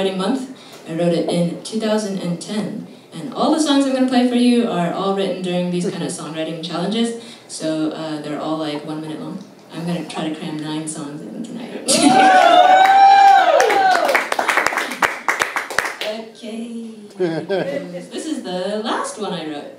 February writing month. I wrote it in 2010, and all the songs I'm going to play for you are all written during these kind of songwriting challenges, so uh, they're all like one minute long. I'm going to try to cram nine songs in tonight. okay. this is the last one I wrote.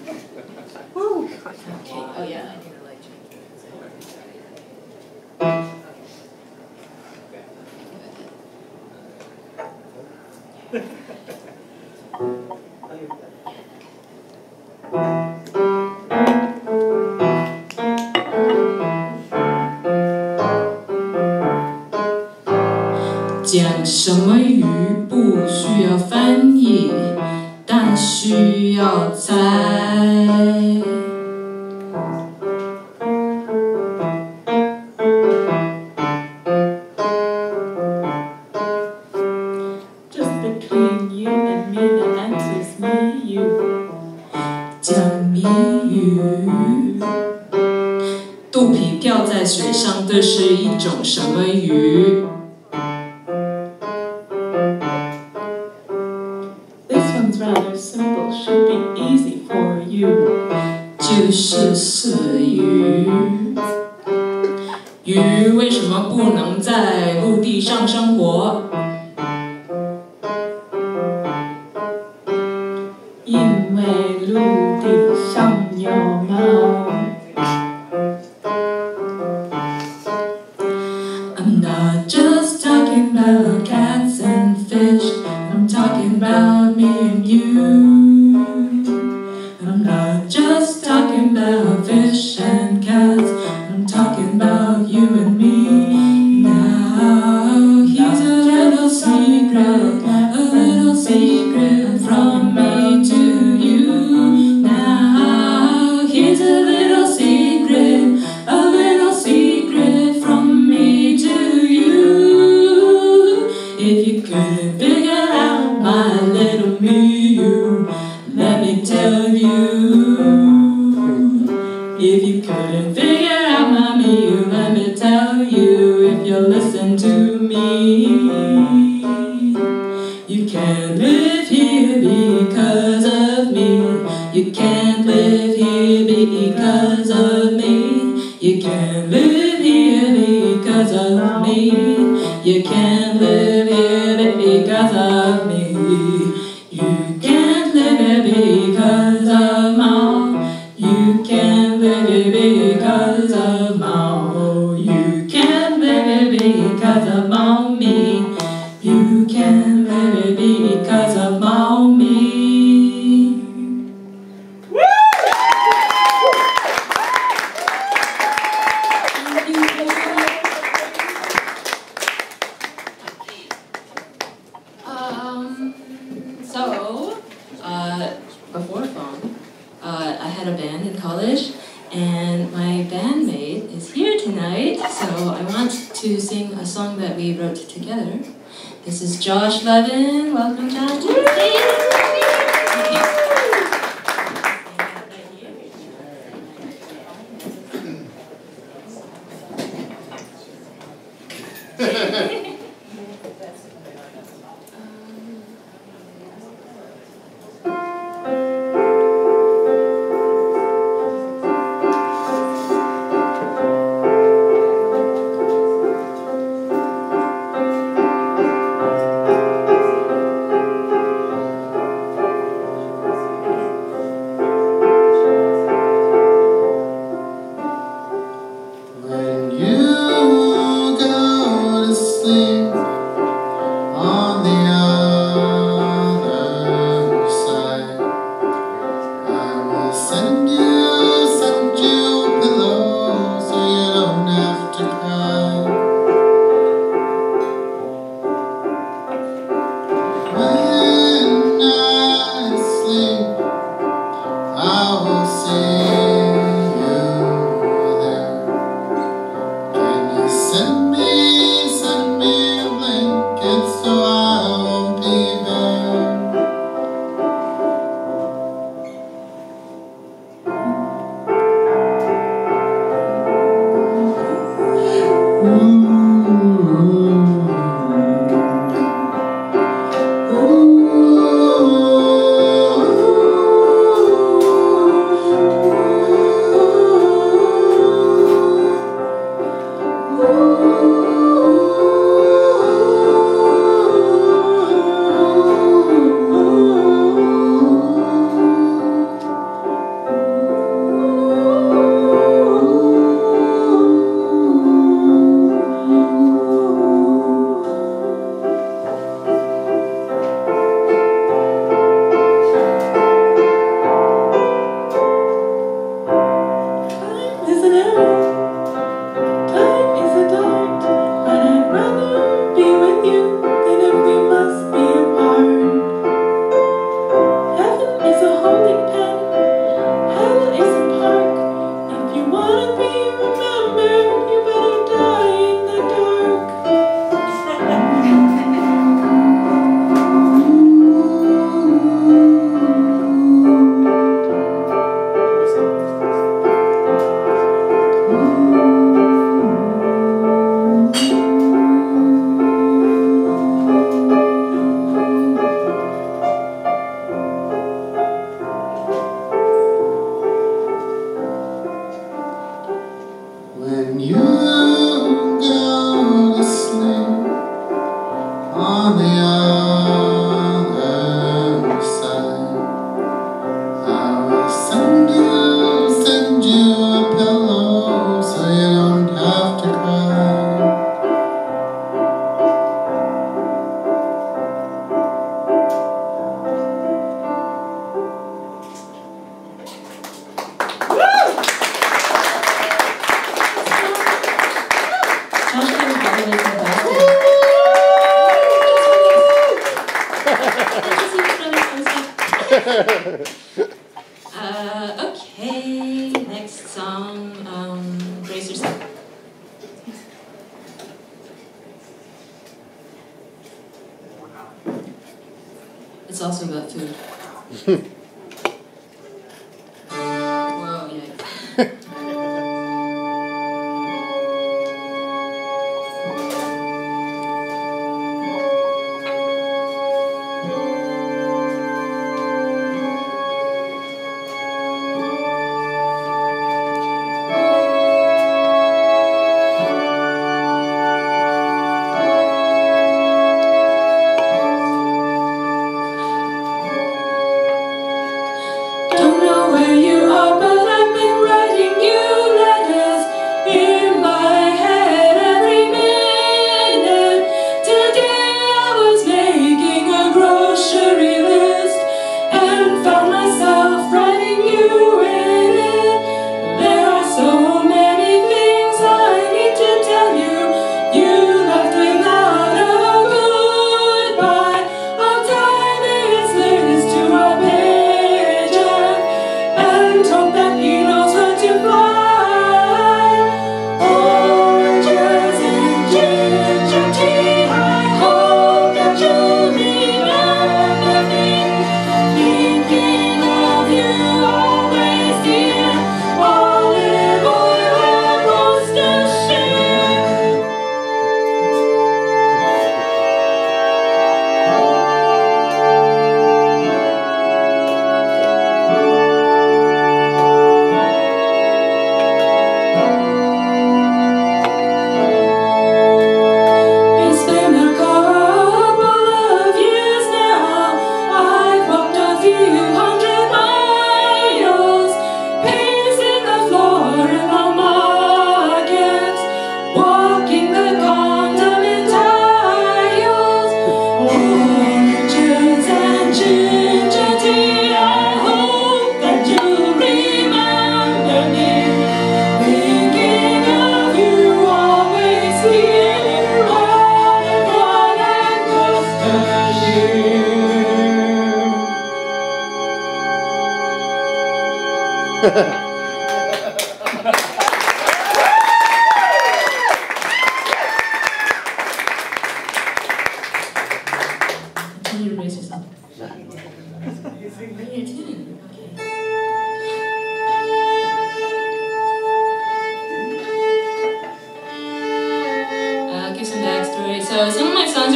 这是一种什么鱼 because of me. You can't live here because And my bandmate is here tonight, so I want to sing a song that we wrote together. This is Josh Levin. Welcome, Josh.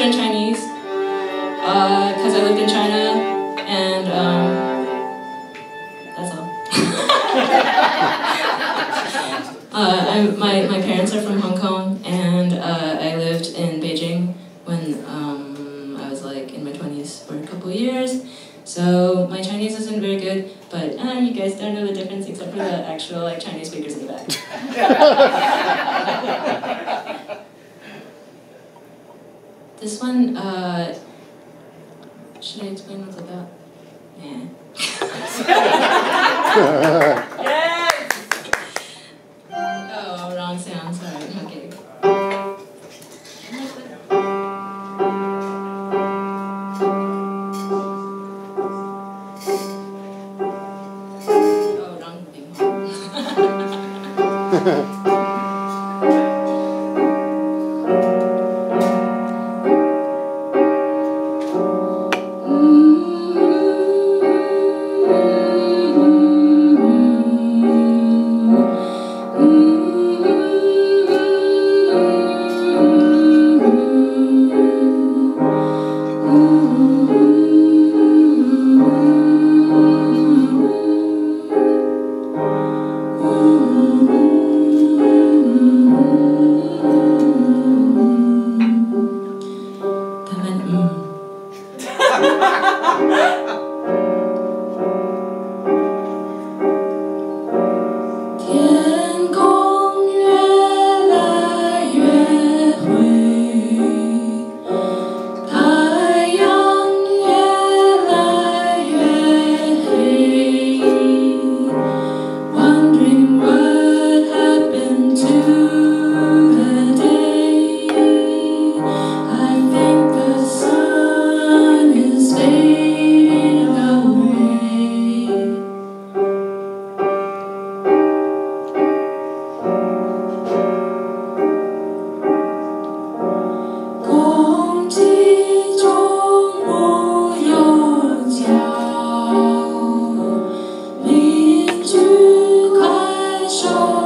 fluent Chinese because uh, I lived in China, and um, that's all. uh, I, my, my uh show.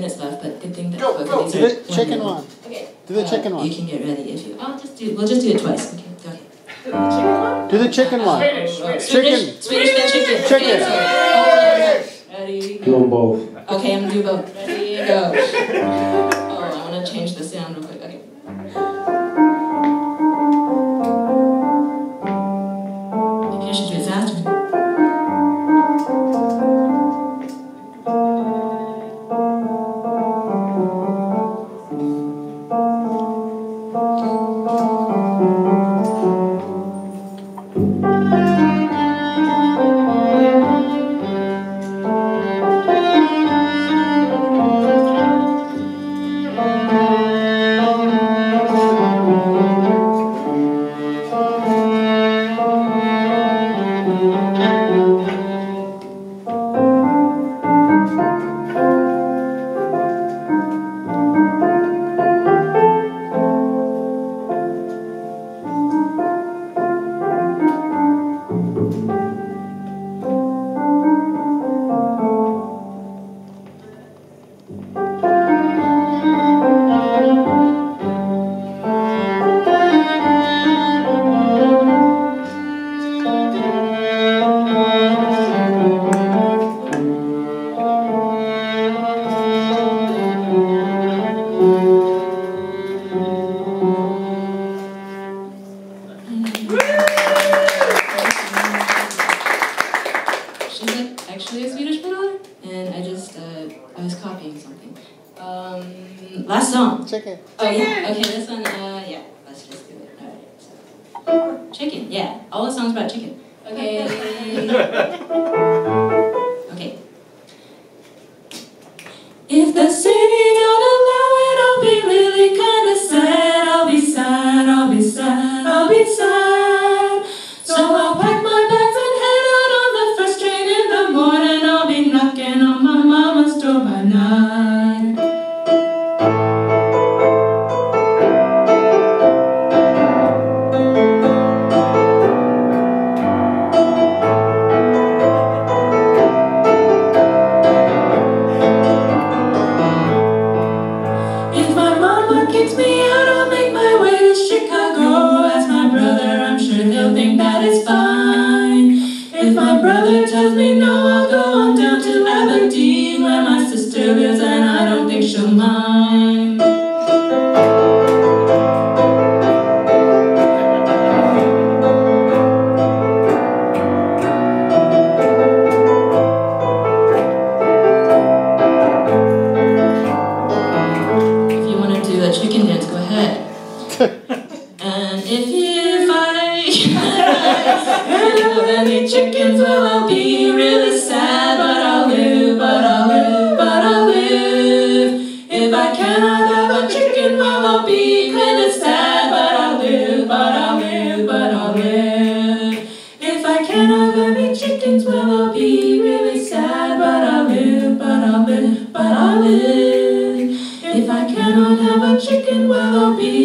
minutes left, but good thing that go, go. Do the chicken one. Okay. Do the uh, chicken one. You can get ready if you. I'll just do. We'll just do it twice. Okay. Do the chicken one. Do the chicken one. Swedish. Oh, chicken. Swedish. Swedish. Chicken. Chicken. Ready. Do them both. Okay, I'm gonna do both. Ready. Go. Oh, I wanna change this. song. Chicken. Oh yeah. Okay, this one. Uh, yeah. Let's just do it. All right. So. Chicken. Yeah. All the songs about chicken. keeps me. chicken will be kind of sad, but I'll live, but I'll live, but I'll live. If I cannot have any chickens, well, I'll be really sad, but I'll live, but I'll live, but I'll live. If I cannot have a chicken, well, I'll be